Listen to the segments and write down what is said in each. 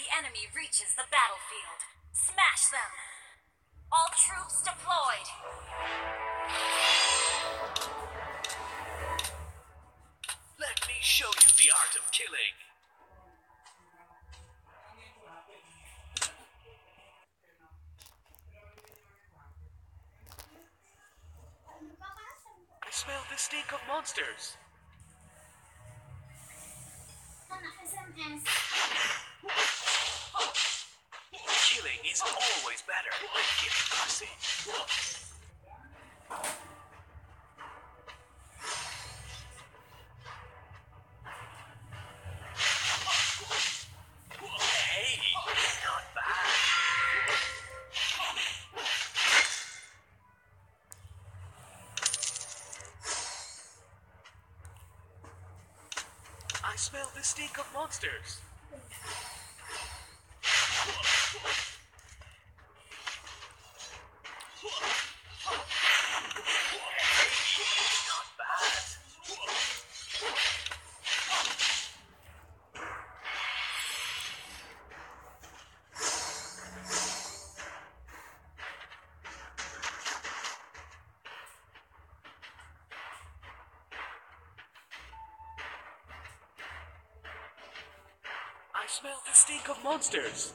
the enemy reaches the battlefield. Smash them! All troops deployed! Let me show you the art of killing. I smell the stink of monsters. Killing is always better than not bad. I smell the stink of monsters. Smell the stink of monsters.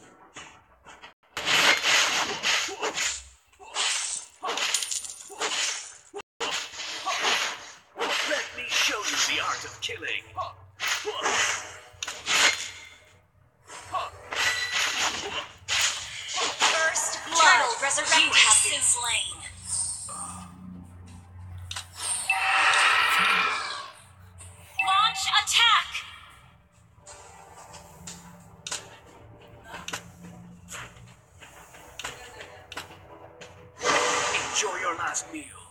Enjoy your last meal.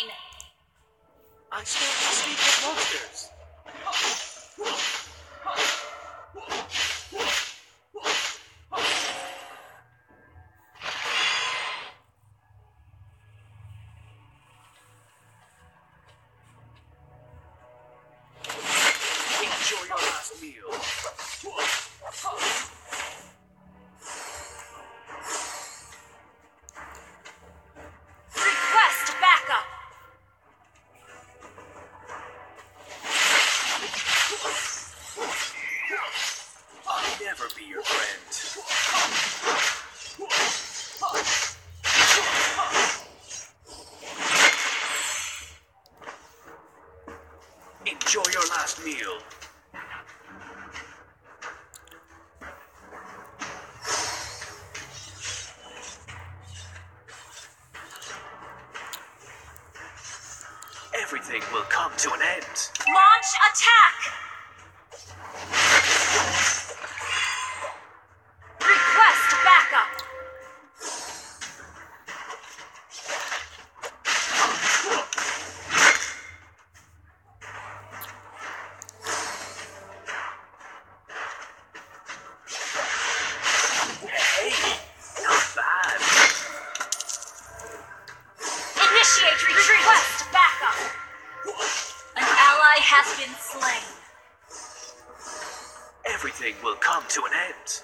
Slain! I the stink of monsters. Never be your friend. Enjoy your last meal. Everything will come to an end. Launch attack! Come to an end.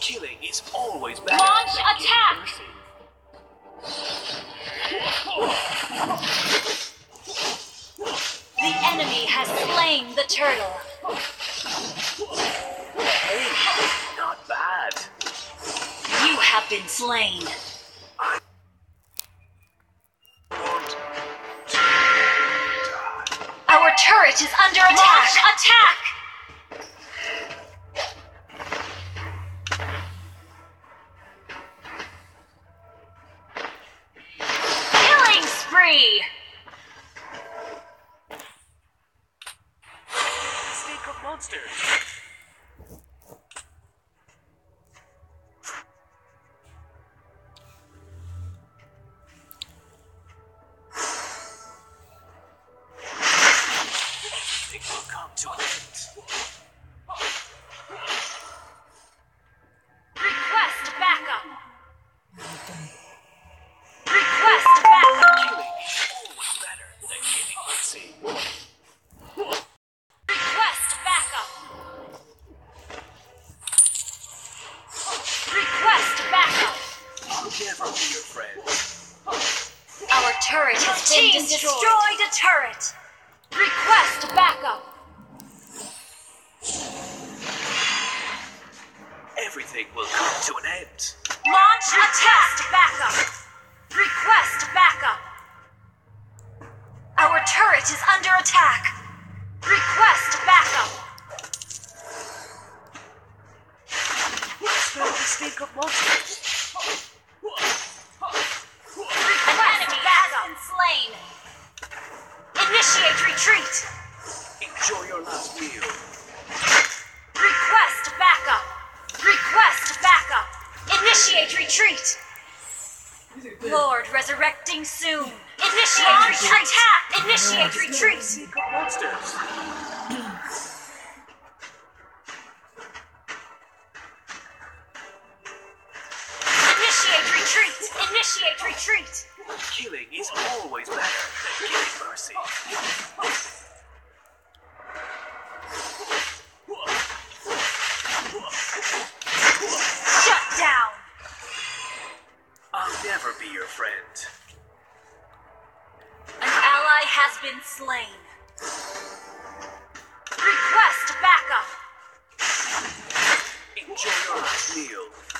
Killing is always better. Launch attack! The enemy has slain the turtle. Hey, not bad. You have been slain. Our turret has been destroyed. destroyed a turret! Request backup! Everything will come to an end. Launch attack backup! Request backup! Our turret is under attack! Request backup! Smell the stink of monsters. An been slain! Initiate retreat! Enjoy your last meal. Request backup! Request backup! Initiate retreat! Lord resurrecting soon! Initiate retreat! Attack! Initiate retreat! Monsters. An ally has been slain. Request backup! Enjoy your meal.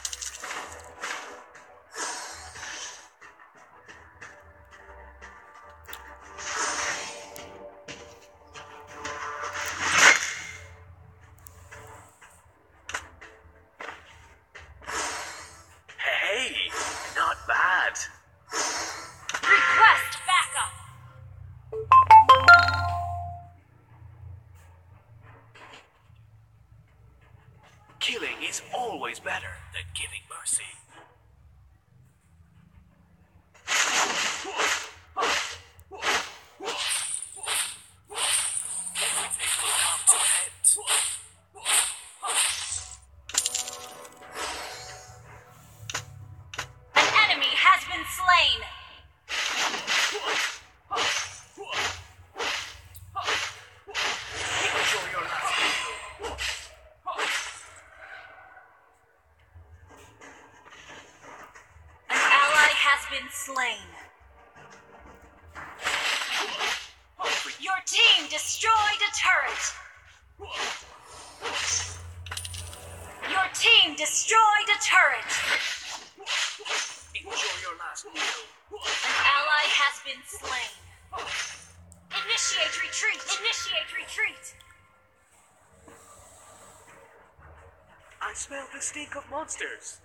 Is always better than giving mercy. Everything will come to an end. An enemy has been slain. Enjoy your last meal. An ally has been slain. Your team destroyed a turret. Your team destroyed a turret. Enjoy your last meal. An ally has been slain. Initiate retreat. Initiate retreat. I smell the stink of monsters.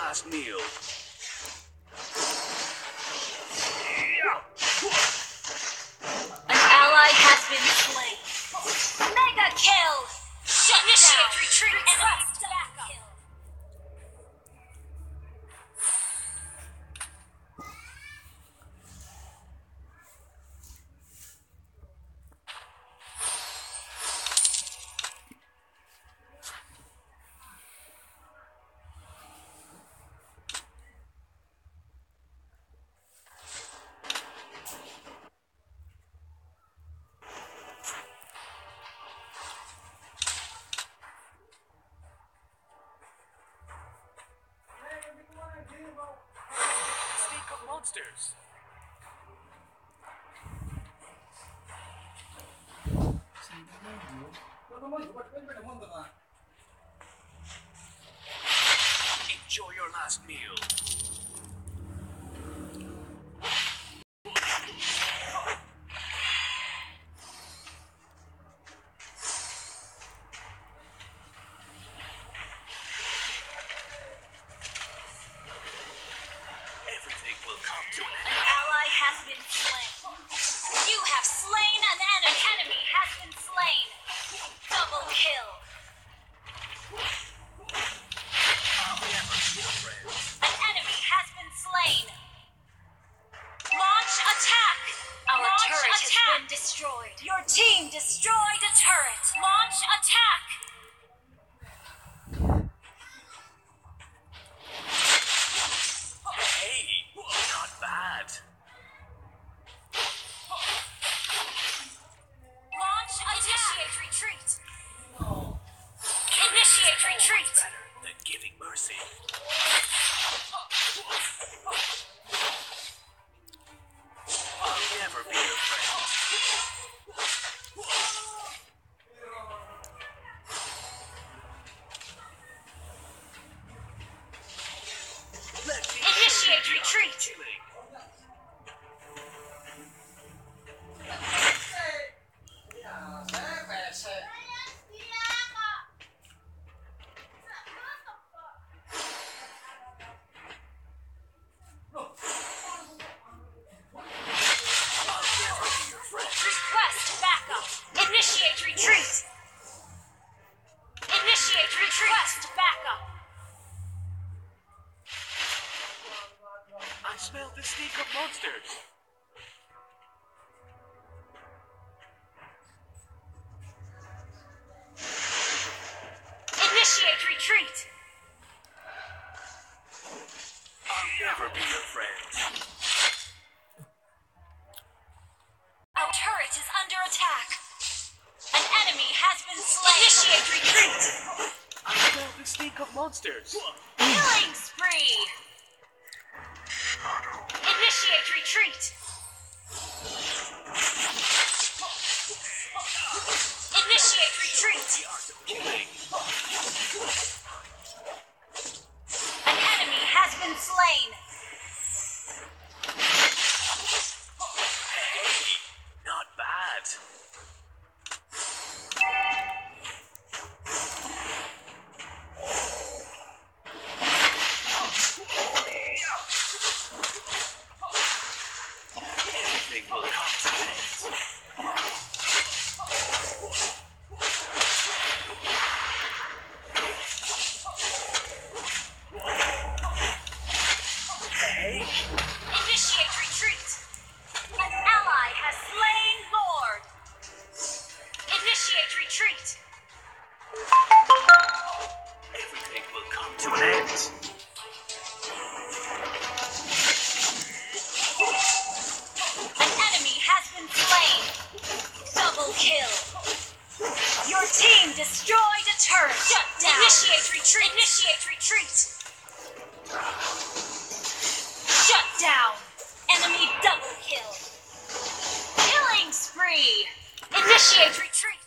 Plus Meal. Enjoy your last meal. Launch attack! Initiate retreat! I'll never be your friend. Our turret is under attack. An enemy has been slain. Initiate retreat! I smell the stink of monsters. lane. Can't retreat! Everything will come to an end. An enemy has been slain. Double kill. Your team destroyed a turret. Shut down. Initiate retreat. Initiate retreat. Shut down. Enemy double kill. Killing spree. Initiate retreat.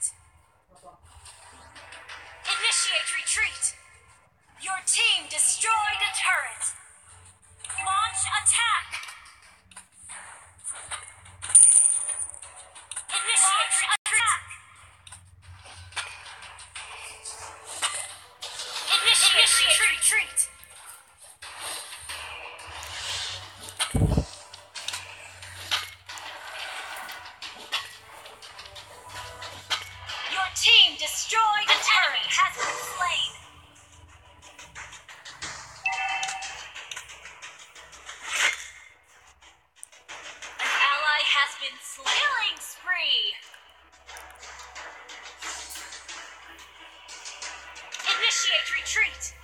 Retreat.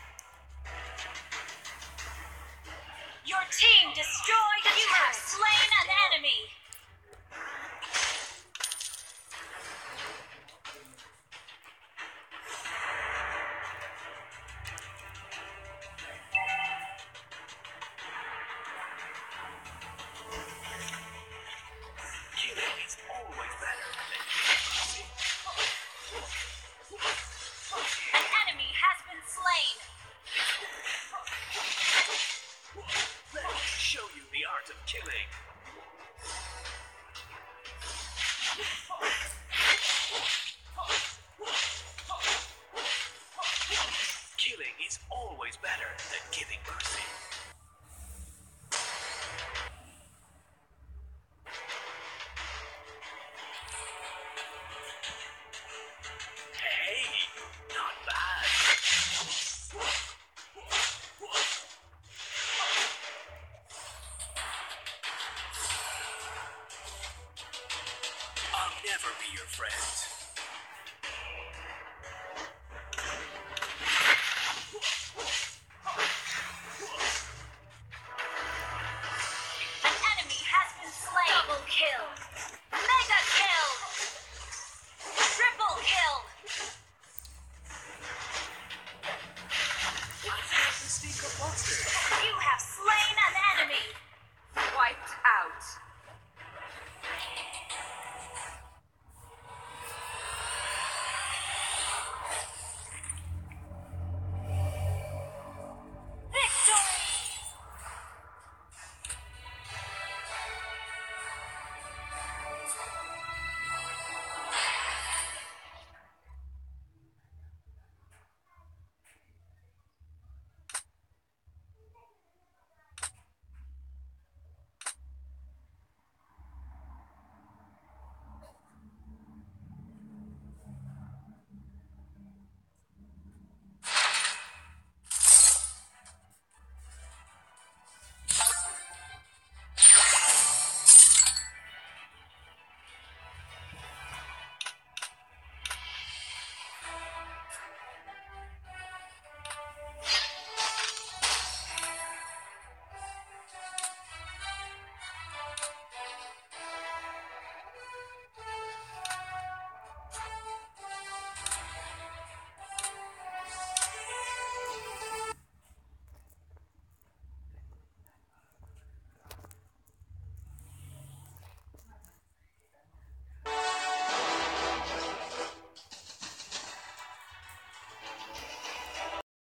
never be your friend.